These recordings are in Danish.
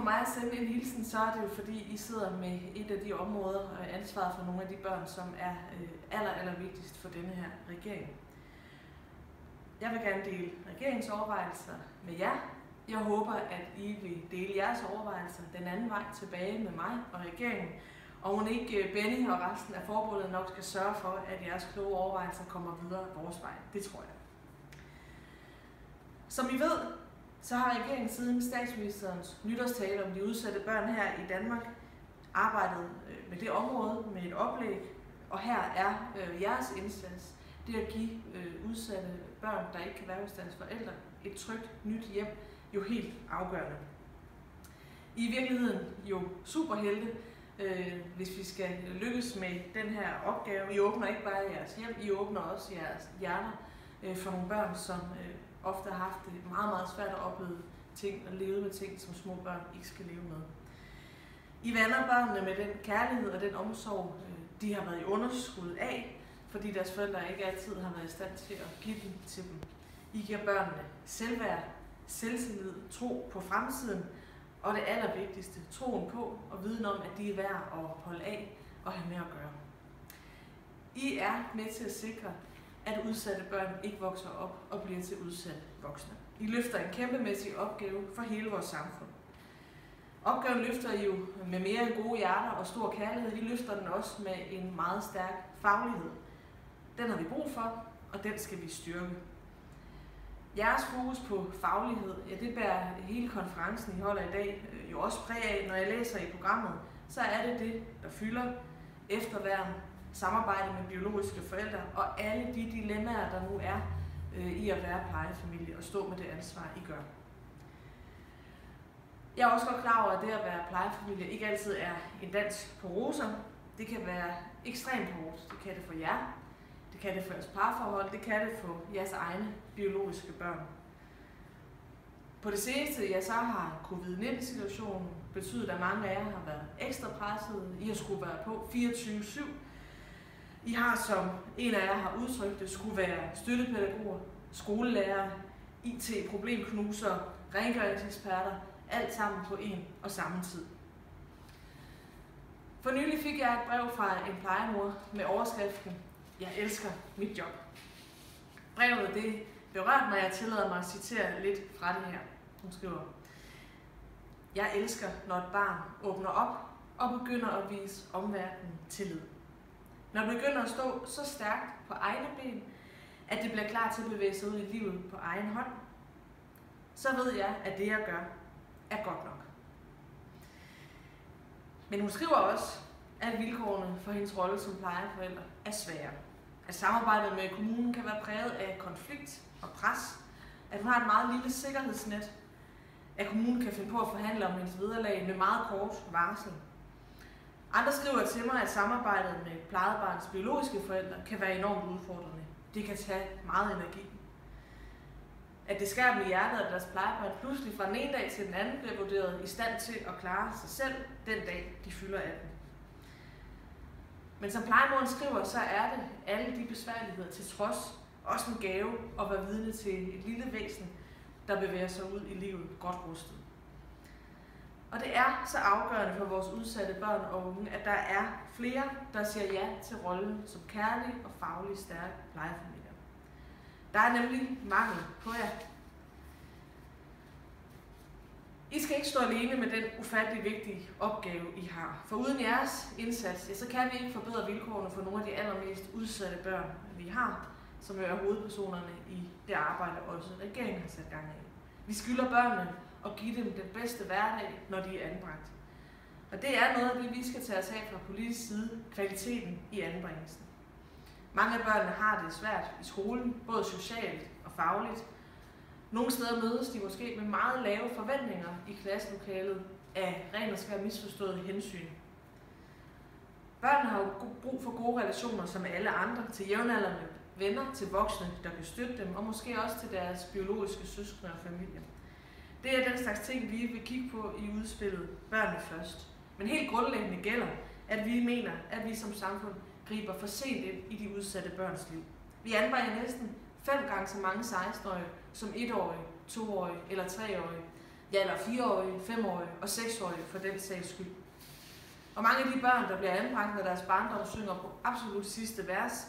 for mig at sende en hilsen, så er det jo fordi, I sidder med et af de områder og ansvaret for nogle af de børn, som er øh, aller, aller vigtigst for denne her regering. Jeg vil gerne dele regeringens overvejelser med jer. Jeg håber, at I vil dele jeres overvejelser den anden vej tilbage med mig og regeringen. Og hun ikke øh, Benny og resten af forbundet nok skal sørge for, at jeres kloge overvejelser kommer videre vores vej. Det tror jeg. Som I ved, så har regeringen siden statsministerens nytårstale om de udsatte børn her i Danmark arbejdet øh, med det område med et oplæg, og her er øh, jeres indsats, det at give øh, udsatte børn, der ikke kan være hos deres forældre, et trygt nyt hjem, jo helt afgørende. I virkeligheden jo superhelte, øh, hvis vi skal lykkes med den her opgave. I åbner ikke bare jeres hjem, I åbner også jeres hjerter øh, for nogle børn, som øh, ofte har haft det meget, meget svært at opleve ting og leve med ting, som små børn ikke skal leve med. I vander børnene med den kærlighed og den omsorg, øh, de har været i underskud af, fordi deres forældre ikke altid har været i stand til at give dem til dem. I giver børnene selvværd, selvtillid, tro på fremtiden, og det allervigtigste, troen på og viden om, at de er værd at holde af og have med at gøre. I er med til at sikre, at udsatte børn ikke vokser op og bliver til udsatte voksne. I løfter en kæmpemæssig opgave for hele vores samfund. Opgaven løfter I jo med mere end gode hjerter og stor kærlighed. I løfter den også med en meget stærk faglighed. Den har vi brug for, og den skal vi styrke. Jeres fokus på faglighed, ja, det bærer hele konferencen, I holder i dag, øh, jo også præg af. Når jeg læser i programmet, så er det det, der fylder efterværn, samarbejde med biologiske forældre og alle de dilemmaer, der nu er øh, i at være plejefamilie og stå med det ansvar, I gør. Jeg er også godt klar over, at det at være plejefamilie ikke altid er en dans på roser. Det kan være ekstremt hårdt. Det kan det for jer. Det kan det for jeres parforhold. Det kan det for jeres egne biologiske børn. På det seneste, ja, så har covid-19-situationen betydet, at mange af jer har været ekstra presset. I har skulle være på 24-7 i har, som en af jer har udtrykt det, skulle være støttepædagoger, skolelærer, IT-problemknuser, rengøringseksperter, alt sammen på en og samme tid. For nylig fik jeg et brev fra en plejemor med overskriften, Jeg elsker mit job. Brevet det berørte mig, jeg tillader mig at citere lidt fra det her. Hun skriver, Jeg elsker, når et barn åbner op og begynder at vise omverdenen tillid. Når du begynder at stå så stærkt på egne ben, at det bliver klar til at bevæge sig ud i livet på egen hånd, så ved jeg, at det jeg gør, er godt nok. Men hun skriver også, at vilkårene for hendes rolle som plejeforælder er svære. At samarbejdet med kommunen kan være præget af konflikt og pres. At hun har et meget lille sikkerhedsnet. At kommunen kan finde på at forhandle om hendes vederlag med meget kort varsel. Andre skriver til mig, at samarbejdet med plejebarns biologiske forældre kan være enormt udfordrende. Det kan tage meget energi. At det skærer dem i hjertet, at deres plejebarn pludselig fra den ene dag til den anden bliver vurderet i stand til at klare sig selv den dag, de fylder 18. Men som plejemoren skriver, så er det alle de besværligheder til trods også en gave at være vidne til et lille væsen, der bevæger sig ud i livet godt rustet. Og det er så afgørende for vores udsatte børn og unge, at der er flere, der siger ja til rollen som kærlig og faglig stærk plejefamilie. Der er nemlig mangel på jer. I skal ikke stå alene med den ufattelig vigtige opgave, I har. For uden jeres indsats, ja, så kan vi ikke forbedre vilkårene for nogle af de allermest udsatte børn, vi har, som er hovedpersonerne i det arbejde, også regeringen har sat gang i. Vi skylder børnene og give dem den bedste hverdag, når de er anbragt. Og det er noget af det, vi skal tage os af fra politisk side, kvaliteten i anbringelsen. Mange af børnene har det svært i skolen, både socialt og fagligt. Nogle steder mødes de måske med meget lave forventninger i klasselokalet af ren og skær misforstået hensyn. Børn har jo brug for gode relationer som alle andre til jævnaldrende venner, til voksne, der kan støtte dem, og måske også til deres biologiske søskende og familie. Det er den slags ting, vi vil kigge på i udspillet Børnene Først. Men helt grundlæggende gælder, at vi mener, at vi som samfund griber for sent ind i de udsatte børns liv. Vi anbringer næsten fem gange så mange 16-årige som 1-årige, 2-årige eller 3-årige, Ja, eller 4-årige, 5-årige og 6-årige for den sags skyld. Og mange af de børn, der bliver anbragt, når deres barndom synger på absolut sidste vers,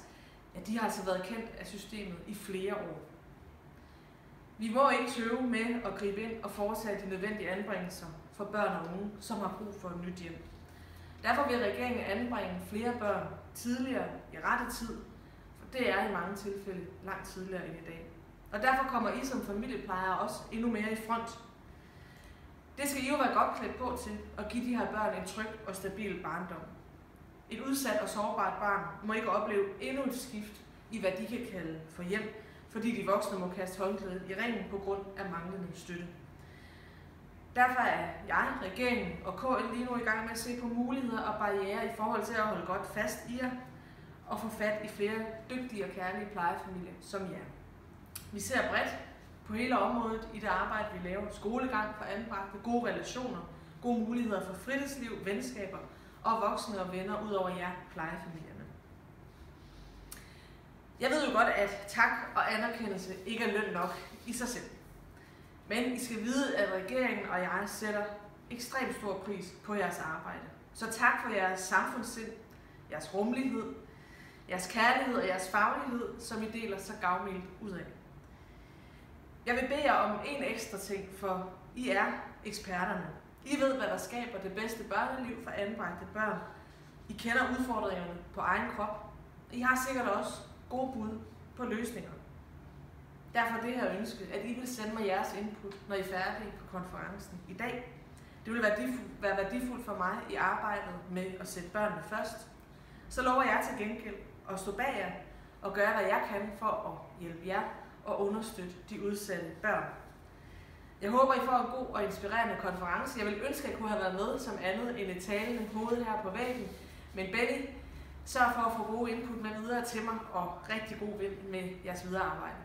ja, de har altså været kendt af systemet i flere år. Vi må ikke tøve med at gribe ind og foretage de nødvendige anbringelser for børn og unge, som har brug for et nyt hjem. Derfor vil regeringen anbringe flere børn tidligere i rette tid, for det er i mange tilfælde langt tidligere end i dag. Og derfor kommer I som familieplejere også endnu mere i front. Det skal I jo være godt klædt på til at give de her børn en tryg og stabil barndom. Et udsat og sårbart barn må ikke opleve endnu et skift i, hvad de kan kalde for hjem, fordi de voksne må kaste håndklædet i ringen på grund af manglende støtte. Derfor er jeg, regeringen og KL lige nu i gang med at se på muligheder og barriere i forhold til at holde godt fast i jer og få fat i flere dygtige og kærlige plejefamilier som jer. Vi ser bredt på hele området i det arbejde, vi laver. Skolegang for anbragte, gode relationer, gode muligheder for fritidsliv, venskaber og voksne og venner ud over jer plejefamilierne. Jeg ved jo godt, at tak og anerkendelse ikke er løn nok i sig selv. Men I skal vide, at regeringen og jeg sætter ekstremt stor pris på jeres arbejde. Så tak for jeres samfundssind, jeres rummelighed, jeres kærlighed og jeres faglighed, som I deler så gavmildt ud af. Jeg vil bede jer om en ekstra ting, for I er eksperterne. I ved, hvad der skaber det bedste børneliv for anbragte børn. I kender udfordringerne på egen krop. I har sikkert også gode bud på løsninger. Derfor det her ønske, at I vil sende mig jeres input, når I er færdige på konferencen i dag. Det vil være værdifuldt for mig i arbejdet med at sætte børnene først. Så lover jeg til gengæld at stå bag jer og gøre, hvad jeg kan for at hjælpe jer og understøtte de udsatte børn. Jeg håber, I får en god og inspirerende konference. Jeg vil ønske, at jeg kunne have været med som andet end et talende hoved her på væggen. Men Betty, sørg for at få gode input med videre til mig og rigtig god vind med jeres videre arbejde.